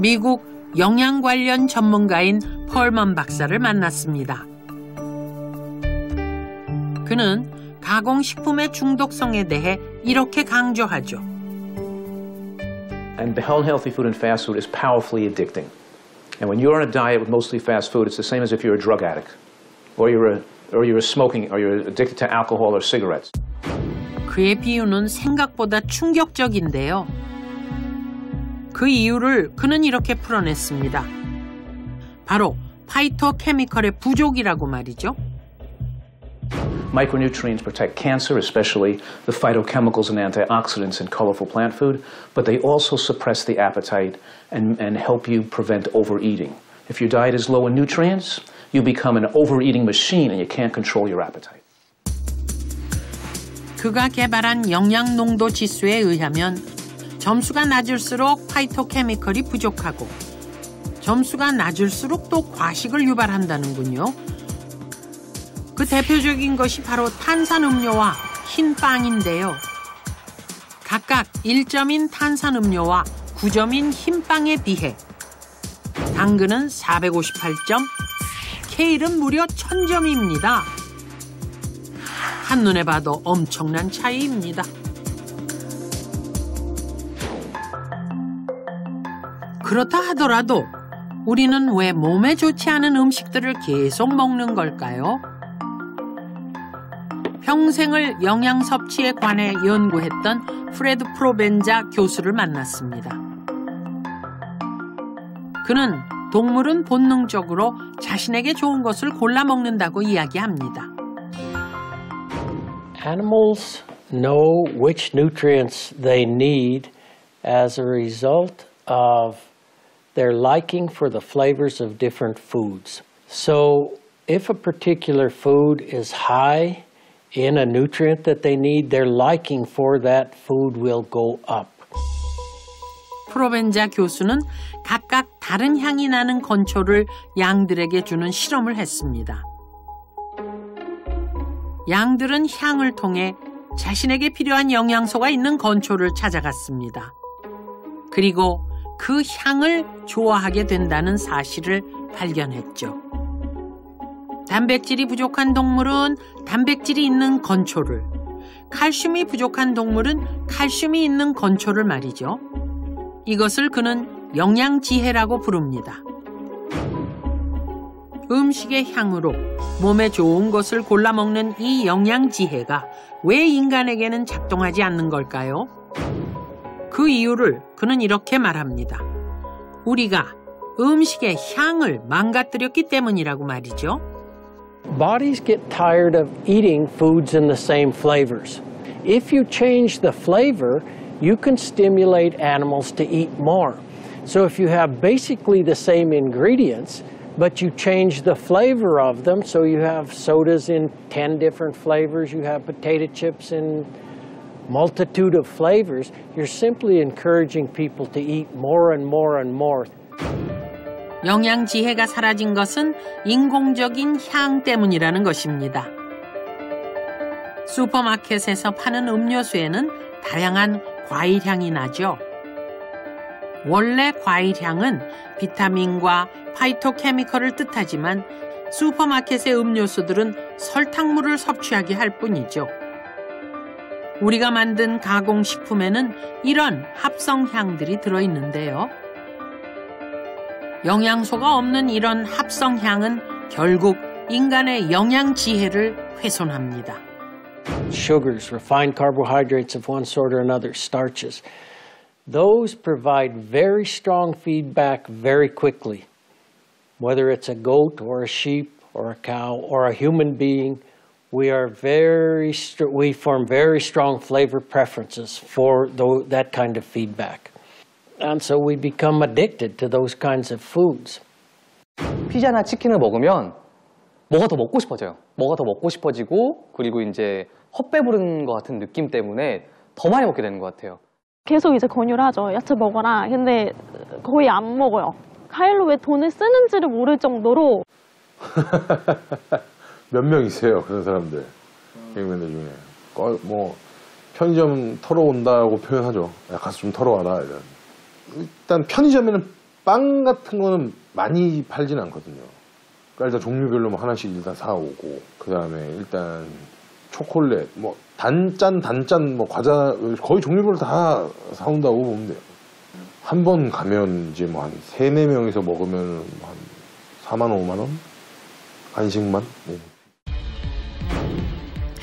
미국 영양 관련 전문가인 펄먼 박사를 만났습니다. 그는 가공식품의 중독성에 대해 이렇게 강조하죠. And the unhealthy food and fast food is powerfully addicting. And when you're on a diet with mostly fast food, it's the same as if you're a drug addict, or you're a, or you're smoking, or you're addicted to alcohol or cigarettes. 그의 비유는 생각보다 충격적인데요. 그 이유를 그는 이렇게 풀어냈습니다. 바로 파이토케미컬의 부족이라고 말이죠. Micronutrients protect cancer, especially the phytochemicals and antioxidants in colorful plant food, but they also suppress the appetite and, and help you prevent overeating. If your diet is low in nutrients, you become an overeating machine and you can't control your appetite. 그가 개발한 영양 농도 지수에 의하면 점수가 낮을수록 파이토케미컬이 부족하고 점수가 낮을수록 또 과식을 유발한다는군요. 그 대표적인 것이 바로 탄산음료와 흰 빵인데요. 각각 1점인 탄산음료와 9점인 흰 빵에 비해 당근은 458점, 케일은 무려 1000점입니다. 한눈에 봐도 엄청난 차이입니다. 그렇다 하더라도 우리는 왜 몸에 좋지 않은 음식들을 계속 먹는 걸까요? 평생을 영양 섭취에 관해 연구했던 프레드 프로벤자 교수를 만났습니다. 그는 동물은 본능적으로 자신에게 좋은 것을 골라 먹는다고 이야기합니다. Animals know which nutrients they need as a result of their liking for the flavors of different foods. So, if a particular food is high in a nutrient that they need, their liking for that food will go up. 프로벤자 교수는 각각 다른 향이 나는 건초를 양들에게 주는 실험을 했습니다. 양들은 향을 통해 자신에게 필요한 영양소가 있는 건초를 찾아갔습니다. 그리고 그 향을 좋아하게 된다는 사실을 발견했죠. 단백질이 부족한 동물은 단백질이 있는 건초를, 칼슘이 부족한 동물은 칼슘이 있는 건초를 말이죠. 이것을 그는 영양지혜라고 부릅니다. 음식의 향으로 몸에 좋은 것을 골라 먹는 이 영양지혜가 왜 인간에게는 작동하지 않는 걸까요? 그 이유를 그는 이렇게 말합니다. 우리가 음식의 향을 망가뜨렸기 때문이라고 말이죠. Bodies get tired of eating foods in the same flavors. If you change the flavor, you can stimulate animals to eat more. So if you have basically the same ingredients, but you change the flavor of them, so you have sodas in 10 different flavors, you have potato chips in multitude of flavors, you're simply encouraging people to eat more and more and more. 영양 지혜가 사라진 것은 인공적인 향 때문이라는 것입니다. 슈퍼마켓에서 파는 음료수에는 다양한 과일 향이 나죠. 원래 과일 향은 비타민과 파이토케미컬을 뜻하지만 슈퍼마켓의 음료수들은 설탕물을 섭취하게 할 뿐이죠. 우리가 만든 가공식품에는 이런 합성향들이 들어있는데요. 영양소가 없는 이런 합성향은 결국 인간의 영양 지혜를 훼손합니다. Sugars, refined carbohydrates of one sort or another, starches. Those provide very strong feedback very quickly. Whether it's a goat or a sheep or a cow or a human being, we are very we form very strong flavor preferences for that kind of feedback. And so we become addicted to those kinds of foods. 피자나 치킨을 먹으면 뭐가 더 먹고 싶어져요. 뭐가 더 먹고 싶어지고 그리고 이제 헛배 부르는 것 같은 느낌 때문에 더 많이 먹게 되는 것 같아요. 계속 이제 권유를 하죠. 야채 먹어라. 근데 거의 안 먹어요. 카일로 왜 돈을 쓰는지를 모를 정도로 몇 명이세요 그런 사람들 개그맨들 중에 거- 뭐 편의점 털어온다고 표현하죠 야 가서 좀 털어와라 이런 일단 편의점에는 빵 같은 거는 많이 팔진 않거든요. 그러니까 일단 종류별로 뭐 하나씩 일단 사오고 그 다음에 일단 초콜릿 뭐 단짠 단짠 뭐 과자 거의 종류별로 다 사온다고 보면 돼요. 한 번 가면 이제 뭐 한 세네 명이서 먹으면 한 4만 원, 5만 원? 간식만? 네.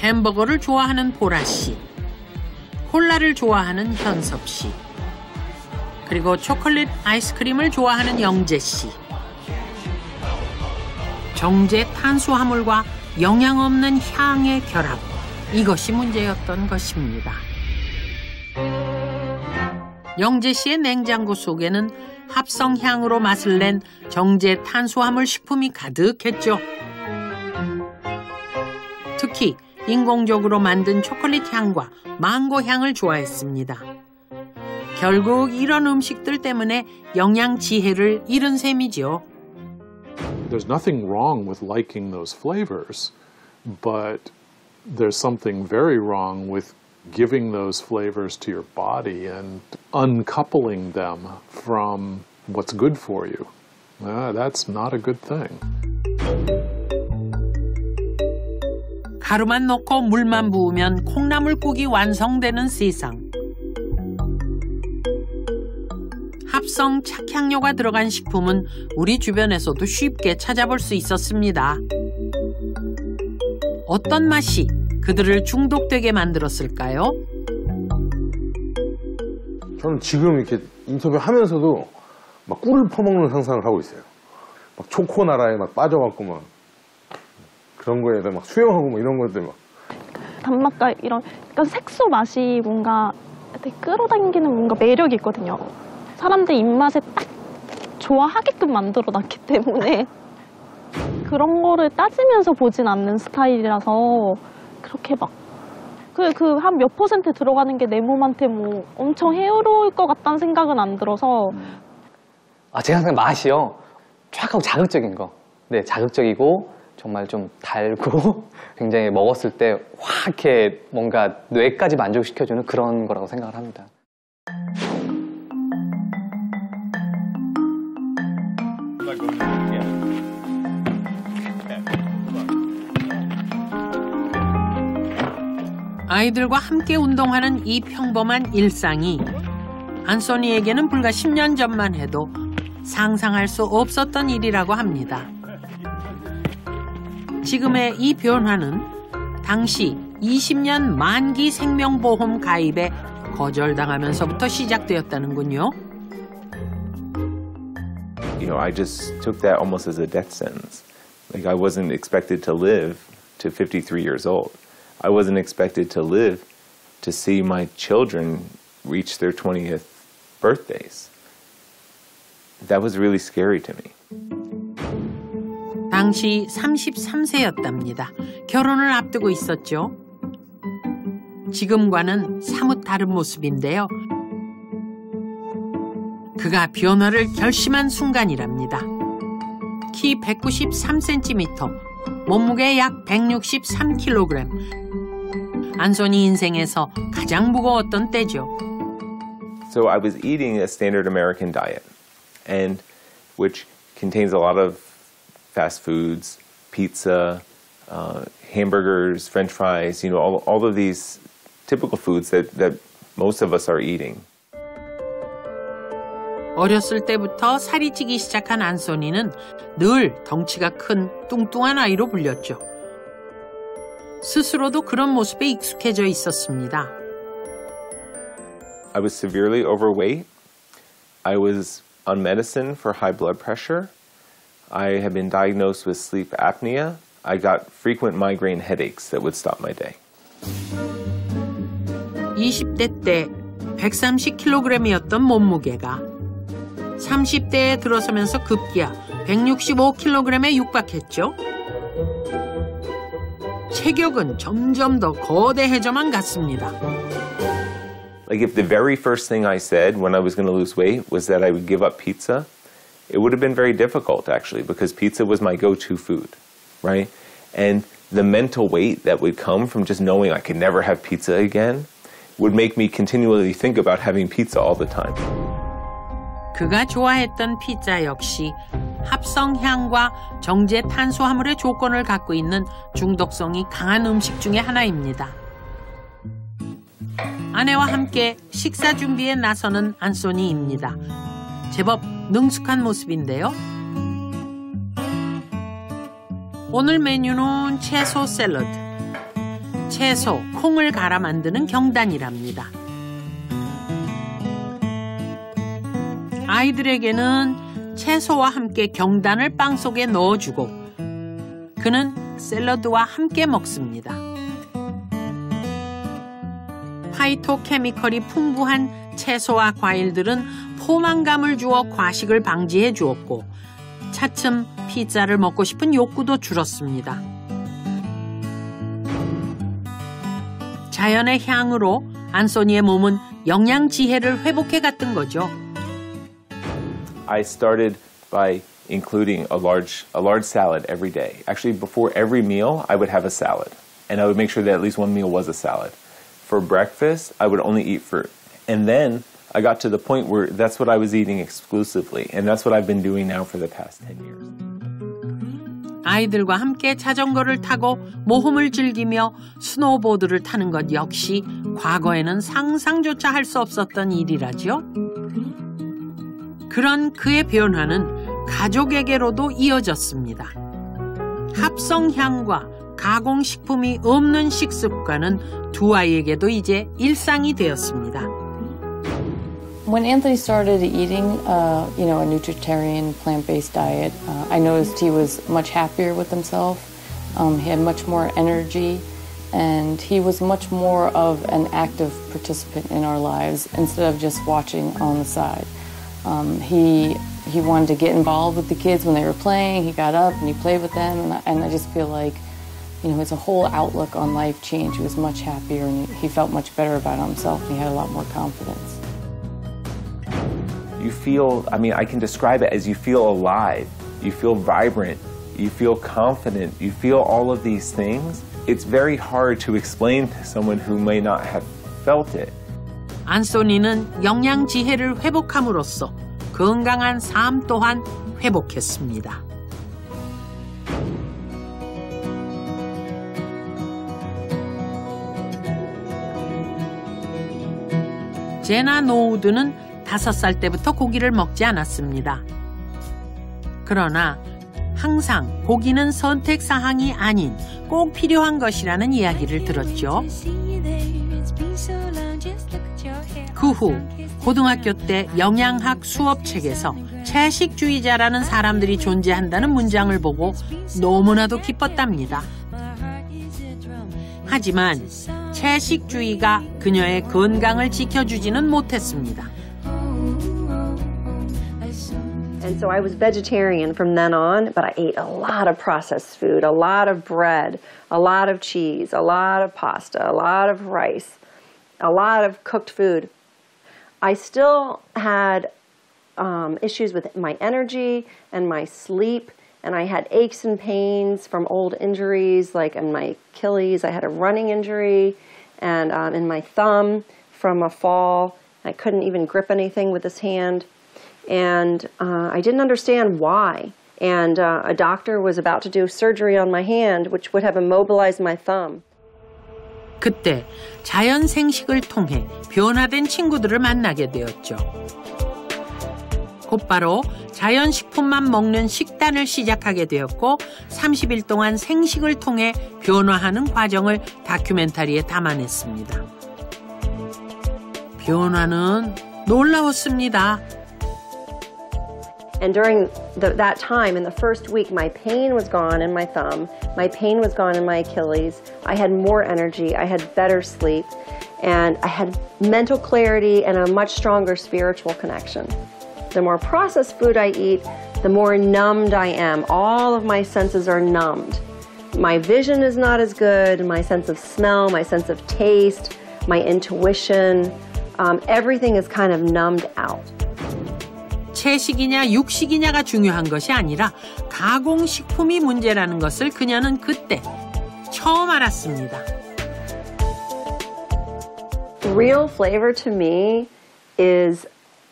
햄버거를 좋아하는 보라 씨, 콜라를 좋아하는 현섭 씨, 그리고 초콜릿 아이스크림을 좋아하는 영재 씨. 정제 탄수화물과 영양 없는 향의 결합. 이것이 문제였던 것입니다. 영재 씨의 냉장고 속에는 합성향으로 맛을 낸 정제 탄수화물 식품이 가득했죠. 특히 인공적으로 만든 초콜릿 향과 망고 향을 좋아했습니다. 결국 이런 음식들 때문에 영양 지혜를 잃은 셈이죠. There's nothing wrong with liking those flavors, but there's something very wrong with giving those flavors to your body and uncoupling them from what's good for you. Uh, that's not a good thing. 가루만 넣고 물만 부으면 콩나물국이 완성되는 세상. 합성 착향료가 들어간 식품은 우리 주변에서도 쉽게 찾아볼 수 있었습니다. 어떤 맛이 그들을 중독되게 만들었을까요? 저는 지금 이렇게 인터뷰 하면서도 막 꿀을 퍼먹는 상상을 하고 있어요. 막 초코 나라에 막 빠져갖고 막 그런 거에다 막 수영하고 뭐 이런 것들 막 단맛과 이런 약간 색소 맛이 뭔가 되게 끌어당기는 뭔가 매력이 있거든요. 사람들 입맛에 딱 좋아하게끔 만들어 놨기 때문에 그런 거를 따지면서 보진 않는 스타일이라서 그렇게 막 그 그 한 몇 퍼센트 들어가는 게 내 몸한테 뭐 엄청 해로울 것 같다는 생각은 안 들어서 아, 제가 생각한 맛이요. 쫙 하고 자극적인 거. 네, 자극적이고 정말 좀 달고 굉장히 먹었을 때 확 이렇게 뭔가 뇌까지 만족시켜주는 그런 거라고 생각을 합니다. 아이들과 함께 운동하는 이 평범한 일상이 안소니에게는 불과 10년 전만 해도 상상할 수 없었던 일이라고 합니다. 지금의 이 변화는 당시 20년 만기 생명보험 가입에 거절당하면서부터 시작되었다는군요. you know, I just took that almost as a death sentence. Like I wasn't expected to live to 53 years old. I wasn't expected to live to see my children reach their 20th birthdays. That was really scary to me. 당시 33세였답니다. 결혼을 앞두고 있었죠. 지금과는 사뭇 다른 모습인데요. 그가 변화를 결심한 순간이랍니다. 키 193cm, 몸무게 약 163kg. 안소니 인생에서 가장 무거웠던 때죠. So I was eating a standard American diet, and which contains a lot of fast foods, pizza, uh, hamburgers, French fries. You know, all, all of these typical foods that, that most of us are eating. 어렸을 때부터 살이 찌기 시작한 안소니는 늘 덩치가 큰 뚱뚱한 아이로 불렸죠. 스스로도 그런 모습에 익숙해져 있었습니다. I was severely overweight. I was on medicine for high blood pressure. I had been diagnosed with sleep apnea. I got frequent migraine headaches that would stop my day. 20대 때 130kg이었던 몸무게가 30대에 들어서면서 급기야 165kg에 육박했죠. 체격은 점점 더 거대해져만 갔습니다. Like if the very first thing I said when I was going to lose weight was that I would give up pizza, it would have been very difficult actually because pizza was my go-to food, right? And the mental weight that would come from just knowing I could never have pizza again would make me continually think about having pizza all the time. 그가 좋아했던 피자 역시 합성향과 정제 탄수화물의 조건을 갖고 있는 중독성이 강한 음식 중의 하나입니다. 아내와 함께 식사 준비에 나서는 안소니입니다. 제법 능숙한 모습인데요. 오늘 메뉴는 채소 샐러드. 채소, 콩을 갈아 만드는 경단이랍니다. 아이들에게는 채소와 함께 경단을 빵 속에 넣어주고 그는 샐러드와 함께 먹습니다. 파이토케미컬이 풍부한 채소와 과일들은 포만감을 주어 과식을 방지해 주었고 차츰 피자를 먹고 싶은 욕구도 줄었습니다. 자연의 향으로 안소니의 몸은 영양 지혜를 회복해 갔던 거죠. I started by including a large a large salad every day. Actually, before every meal, I would have a salad, and I would make sure that at least one meal was a salad. For breakfast, I would only eat fruit, and then I got to the point where that's what I was eating exclusively, and that's what I've been doing now for the past 10 years. 아이들과 함께 자전거를 타고 모험을 즐기며 스노보드를 타는 것 역시 과거에는 상상조차 할 수 없었던 일이라죠. 그런 그의 변화는 가족에게로도 이어졌습니다. 합성향과 가공식품이 없는 식습관은 두 아이에게도 이제 일상이 되었습니다. When Anthony started eating, uh, you know, a nutritarian plant-based diet, uh, I noticed he was much happier with himself. Um, he had much more energy, and he was much more of an active participant in our lives instead of just watching on the side. Um, he he wanted to get involved with the kids when they were playing. He got up and he played with them, and I, and I just feel like, you know, his whole outlook on life changed. He was much happier, and he, he felt much better about himself. And he had a lot more confidence You feel, I mean, I can describe it as you feel alive, you feel vibrant, you feel confident, you feel all of these things. It's very hard to explain to someone who may not have felt it. 안소니는 영양 지혜를 회복함으로써 건강한 삶 또한 회복했습니다. 제나 노우드는 다섯 살 때부터 고기를 먹지 않았습니다. 그러나 항상 고기는 선택 사항이 아닌 꼭 필요한 것이라는 이야기를 들었죠. 그 후 고등학교 때 영양학 수업 책에서 채식주의자라는 사람들이 존재한다는 문장을 보고 너무나도 기뻤답니다. 하지만 채식주의가 그녀의 건강을 지켜주지는 못했습니다. And so I was vegetarian from then on, but I ate a lot of processed food, a lot of bread, a lot of cheese, a lot of pasta, a lot of rice, a lot of cooked food. I still had um, issues with my energy and my sleep, and I had aches and pains from old injuries, like in my Achilles. I had a running injury, and um, in my thumb from a fall. I couldn't even grip anything with this hand and uh, I didn't understand why. And uh, a doctor was about to do surgery on my hand, which would have immobilized my thumb. 그때 자연 생식을 통해 변화된 친구들을 만나게 되었죠. 곧바로 자연 식품만 먹는 식단을 시작하게 되었고 30일 동안 생식을 통해 변화하는 과정을 다큐멘터리에 담아냈습니다. 변화는 놀라웠습니다. And during the, that time, in the first week, my pain was gone in my thumb, my pain was gone in my Achilles. I had more energy, I had better sleep, and I had mental clarity and a much stronger spiritual connection. The more processed food I eat, the more numbed I am. All of my senses are numbed. My vision is not as good, my sense of smell, my sense of taste, my intuition, um, everything is kind of numbed out. 채식이냐 육식이냐가 중요한 것이 아니라 가공식품이 문제라는 것을 그녀는 그때 처음 알았습니다. Real flavor to me is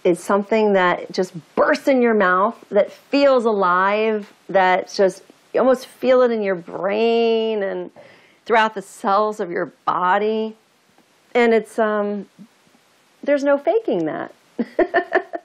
is something that just bursts in your mouth, that feels alive, that just you almost feel it in your brain and throughout the cells of your body. And it's um there's no faking that.